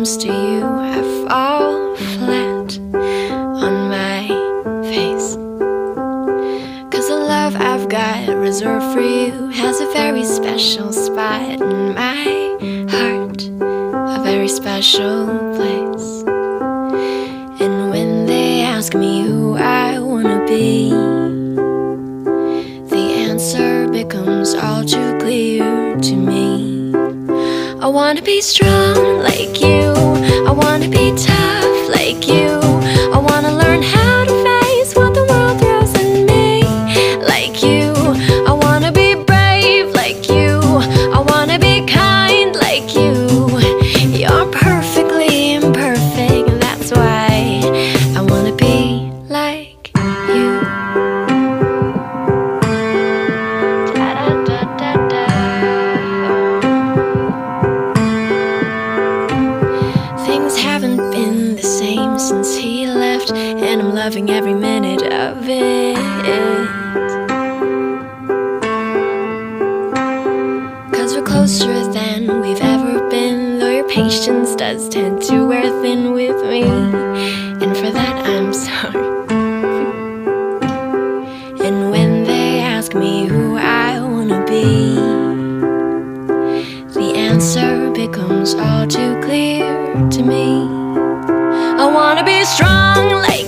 comes to you, I fall flat on my face. Cause the love I've got reserved for you has a very special spot in my heart, a very special place. And when they ask me who I wanna be, the answer becomes all too clear to me. I wanna be strong like you. And I'm loving every minute of it. Cause we're closer than we've ever been, though your patience does tend to wear thin with me. And for that, I'm sorry. And when they ask me who I wanna be, the answer becomes all too clear to me. I wanna be strong like